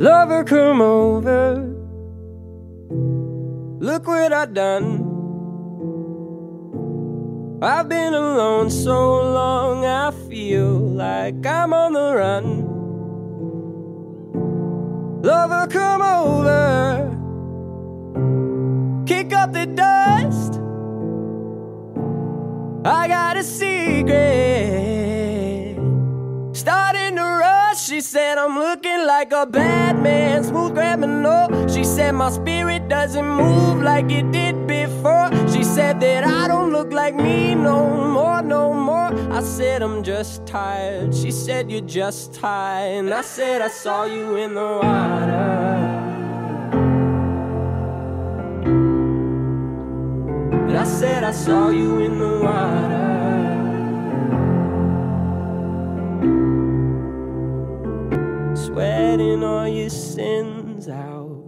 Lover, come over. Look what I've done. I've been alone so long, I feel like I'm on the run. Lover, come over. Kick up the dust. I got a secret. Like a bad man, smooth criminal. She said my spirit doesn't move like it did before. She said that I don't look like me no more, no more. I said I'm just tired. She said you're just tired. And I said I saw you in the water. I said I saw you in the water. Sweating all your sins out,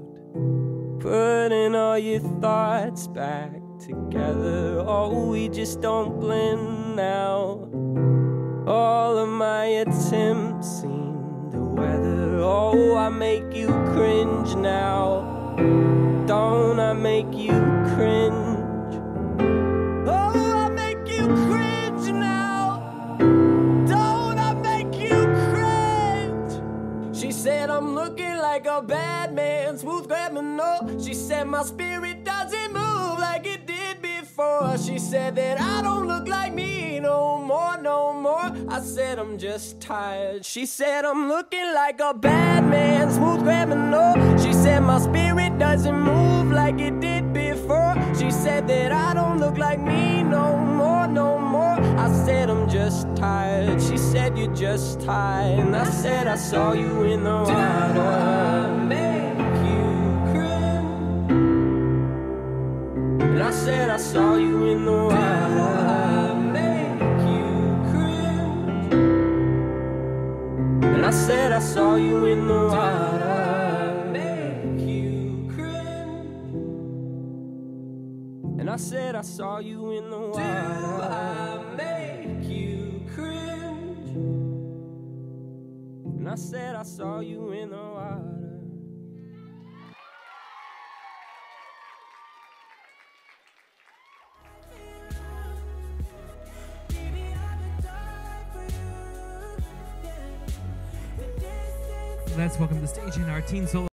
putting all your thoughts back together. Oh, we just don't blend now. All of my attempts seem to weather. Oh, I make you cringe now. Don't I make you cringe? Looking like a bad man, smooth criminal. She said my spirit doesn't move like it did before. She said that I don't look like me no more, no more. I said I'm just tired. She said I'm looking like a bad man, smooth criminal. She said my spirit doesn't move like it did before. She said that I don't look like me no more, no just tired. She said you're just tired. And I said I saw you in the water. Make you cringe. And I said I saw you in the water. Make you cringe. And I said I saw you in the water. I said I saw you in the water. Do I make I said I saw you in the water. Let's welcome to the stage in our teen solo